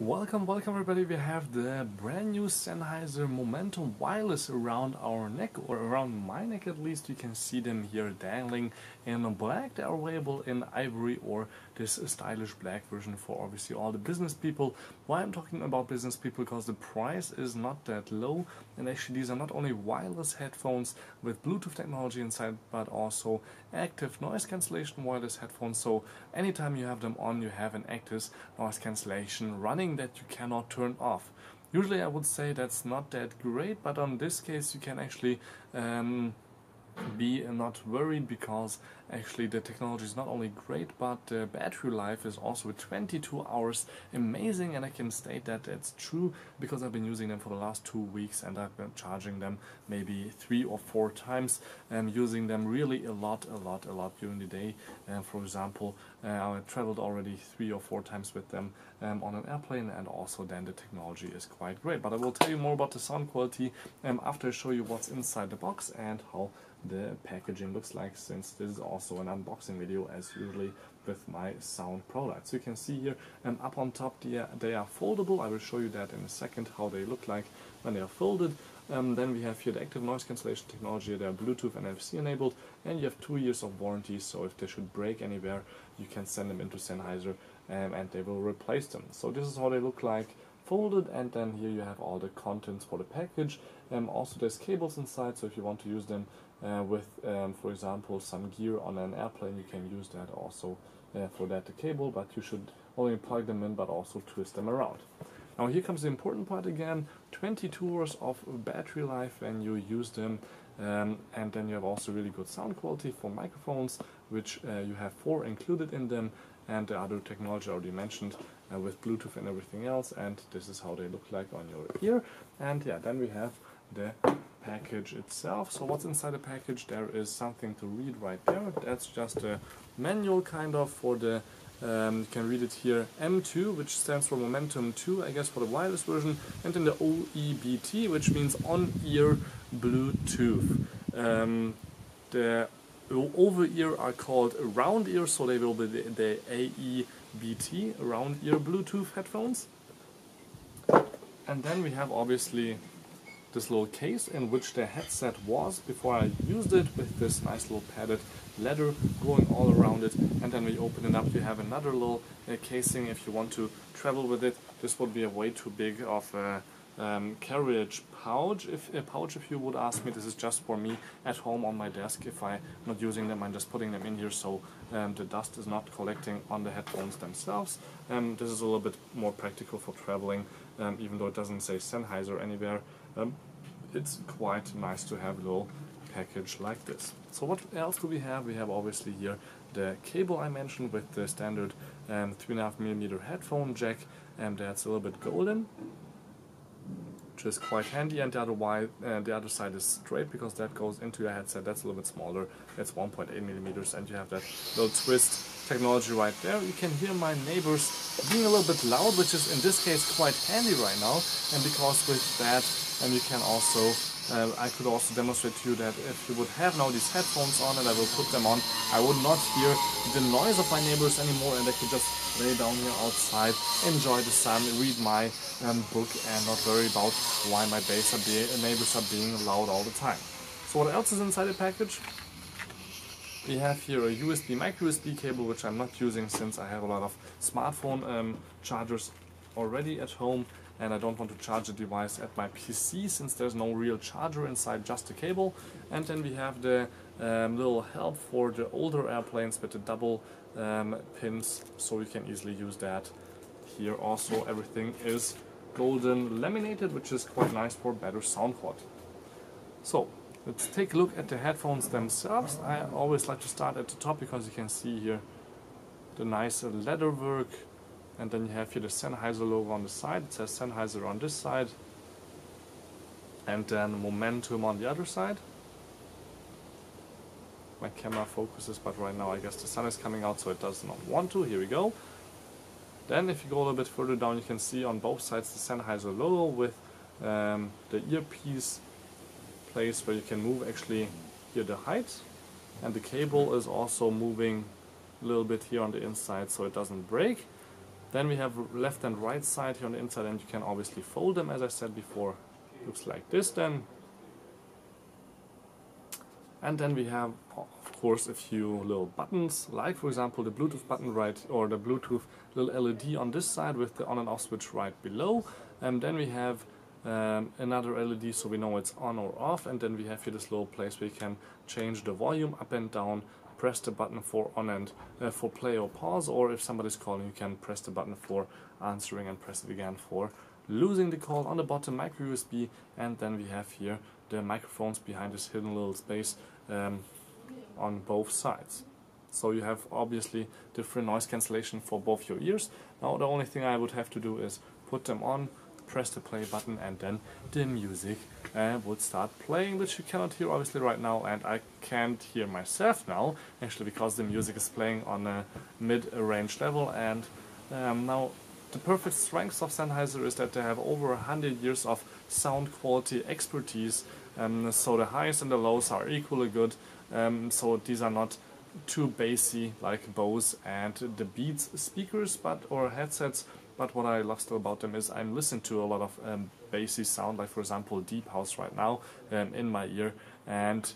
Welcome, welcome everybody. We have the brand new Sennheiser Momentum Wireless around our neck, or around my neck at least. You can see them here dangling in black. They are available in ivory or this stylish black version for obviously all the business people. Why I'm talking about business people? Because the price is not that low, and actually these are not only wireless headphones with Bluetooth technology inside, but also active noise cancellation wireless headphones. So anytime you have them on, you have an active noise cancellation running that you cannot turn off. Usually I would say that's not that great, but on this case you can actually um, be not worried because actually the technology is not only great but the battery life is also 22 hours amazing. And I can state that it's true because I've been using them for the last two weeks and I've been charging them maybe three or four times and using them really a lot a lot a lot during the day. And for example uh, I traveled already three or four times with them um, on an airplane and also then the technology is quite great. But I will tell you more about the sound quality um, after I show you what's inside the box and how the packaging looks like since this is also an unboxing video as usually with my sound products. You can see here um, up on top they are, they are foldable. I will show you that in a second how they look like when they are folded. Um, then we have here the active noise cancellation technology, they are Bluetooth and NFC enabled and you have two years of warranty so if they should break anywhere you can send them into Sennheiser um, and they will replace them. So this is how they look like folded and then here you have all the contents for the package. Um, also there's cables inside so if you want to use them uh, with um, for example some gear on an airplane you can use that also uh, for that the cable but you should only plug them in but also twist them around. Now here comes the important part again 22 hours of battery life when you use them um, and then you have also really good sound quality for microphones which uh, you have four included in them and the other technology already mentioned uh, with Bluetooth and everything else and this is how they look like on your ear and yeah then we have the package itself. So what's inside the package? There is something to read right there. That's just a manual kind of for the um, you can read it here M2 which stands for Momentum 2 I guess for the wireless version and then the OEBT which means on-ear Bluetooth. Um, the over ear are called round ear so they will be the, the AE BT round ear Bluetooth headphones. And then we have obviously this little case in which the headset was before I used it with this nice little padded leather going all around it. And then we open it up. You have another little uh, casing. If you want to travel with it this would be a way too big of a um, carriage pouch. If a pouch if you would ask me this is just for me at home on my desk. If I'm not using them I'm just putting them in here. So um, the dust is not collecting on the headphones themselves. Um, this is a little bit more practical for traveling um, even though it doesn't say Sennheiser anywhere um, it's quite nice to have a little package like this. So what else do we have? We have obviously here the cable I mentioned with the standard um, 3.5 millimeter headphone jack and that's a little bit golden which is quite handy and the other, wide, uh, the other side is straight because that goes into your headset. That's a little bit smaller. It's 1.8 millimeters and you have that little twist technology right there. You can hear my neighbors being a little bit loud which is in this case quite handy right now. And because with that and you can also uh, I could also demonstrate to you that if you would have now these headphones on and I will put them on, I would not hear the noise of my neighbors anymore and I could just lay down here outside, enjoy the sun, read my um, book and not worry about why my are neighbors are being loud all the time. So what else is inside the package? We have here a USB micro USB cable which I'm not using since I have a lot of smartphone um, chargers already at home and I don't want to charge the device at my PC since there's no real charger inside, just a cable. And then we have the um, little help for the older airplanes with the double um, pins, so you can easily use that. Here also everything is golden laminated, which is quite nice for better sound quality. So, let's take a look at the headphones themselves. I always like to start at the top because you can see here the nice leather work and then you have here the Sennheiser logo on the side. It says Sennheiser on this side. And then Momentum on the other side. My camera focuses, but right now I guess the sun is coming out, so it does not want to. Here we go. Then if you go a little bit further down, you can see on both sides the Sennheiser logo with um, the earpiece place where you can move actually here the height. And the cable is also moving a little bit here on the inside so it doesn't break. Then we have left and right side here on the inside and you can obviously fold them as I said before. Looks like this then. And then we have of course a few little buttons like for example the Bluetooth button right or the Bluetooth little LED on this side with the on and off switch right below. And then we have um, another LED so we know it's on or off and then we have here this little place where you can change the volume up and down press the button for on and uh, for play or pause or if somebody's calling you can press the button for answering and press it again for losing the call on the bottom micro USB and then we have here the microphones behind this hidden little space um, on both sides. So you have obviously different noise cancellation for both your ears. Now the only thing I would have to do is put them on press the play button and then the music uh, would start playing which you cannot hear obviously right now and I can't hear myself now actually because the music is playing on a mid-range level and um, now the perfect strength of Sennheiser is that they have over 100 years of sound quality expertise um, so the highs and the lows are equally good um, so these are not too bassy like Bose and the Beats speakers but or headsets but what I love still about them is I'm listening to a lot of um, bassy sound, like for example Deep House right now um, in my ear, and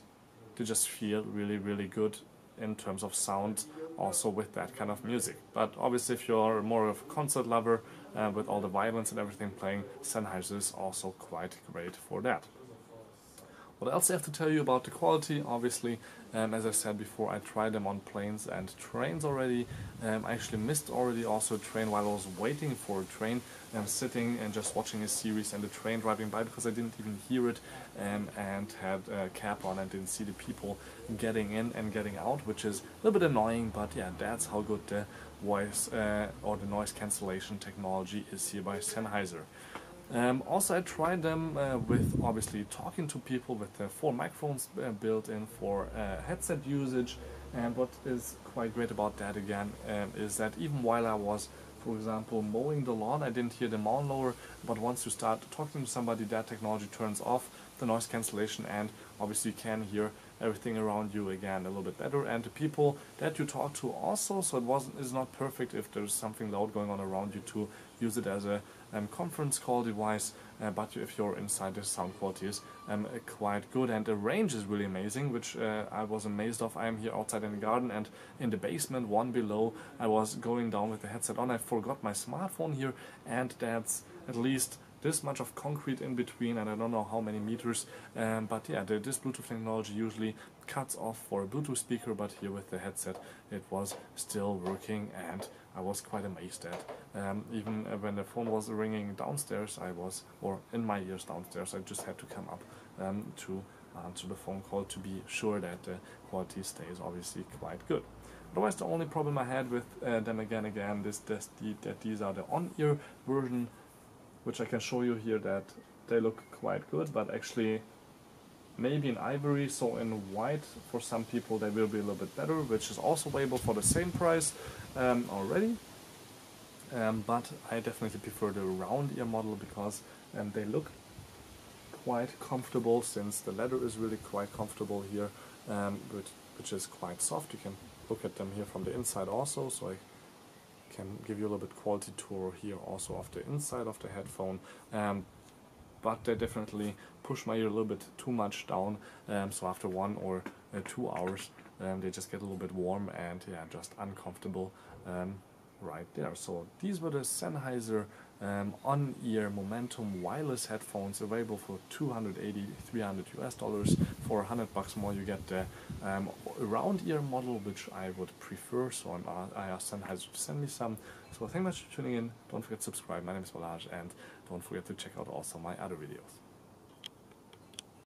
they just feel really, really good in terms of sound also with that kind of music. But obviously if you're more of a concert lover uh, with all the violence and everything playing, Sennheiser is also quite great for that. What else I have to tell you about the quality? Obviously, um, as I said before, I tried them on planes and trains already. Um, I actually missed already also a train while I was waiting for a train. I'm sitting and just watching a series and the train driving by because I didn't even hear it um, and had a cap on and didn't see the people getting in and getting out, which is a little bit annoying, but yeah, that's how good the voice uh, or the noise cancellation technology is here by Sennheiser. Um, also I tried them uh, with obviously talking to people with the four microphones uh, built in for uh, headset usage and what is quite great about that again um, is that even while I was for example mowing the lawn I didn't hear the lawn lower. but once you start talking to somebody that technology turns off the noise cancellation and obviously you can hear everything around you again a little bit better and the people that you talk to also so it wasn't is not perfect if there's something loud going on around you to use it as a um, conference call device, uh, but if you're inside, the sound quality is um, quite good and the range is really amazing, which uh, I was amazed of. I'm here outside in the garden and in the basement, one below, I was going down with the headset on. I forgot my smartphone here, and that's at least this much of concrete in between and I don't know how many meters um, but yeah the, this Bluetooth technology usually cuts off for a Bluetooth speaker but here with the headset it was still working and I was quite amazed at. Um, even when the phone was ringing downstairs, I was, or in my ears downstairs, I just had to come up um, to answer the phone call to be sure that the quality stays obviously quite good. Otherwise, the only problem I had with uh, them again, again, is this, the, that these are the on-ear version, which I can show you here that they look quite good, but actually maybe in ivory, so in white for some people they will be a little bit better, which is also available for the same price um, already. Um, but I definitely prefer the round ear model because um, they look quite comfortable since the leather is really quite comfortable here, um, which, which is quite soft. You can look at them here from the inside also, so I can give you a little bit quality tour here also of the inside of the headphone. Um, but they definitely push my ear a little bit too much down, um, so after one or uh, two hours um, they just get a little bit warm and yeah, just uncomfortable um, right there. So these were the Sennheiser um, on-ear Momentum wireless headphones available for 280, 300 US dollars. For 100 bucks more you get the um, round ear model which I would prefer. So I'm, uh, I asked Sennheiser to send me some. So thank you much for tuning in. Don't forget to subscribe. My name is Balazs and don't forget to check out also my other videos.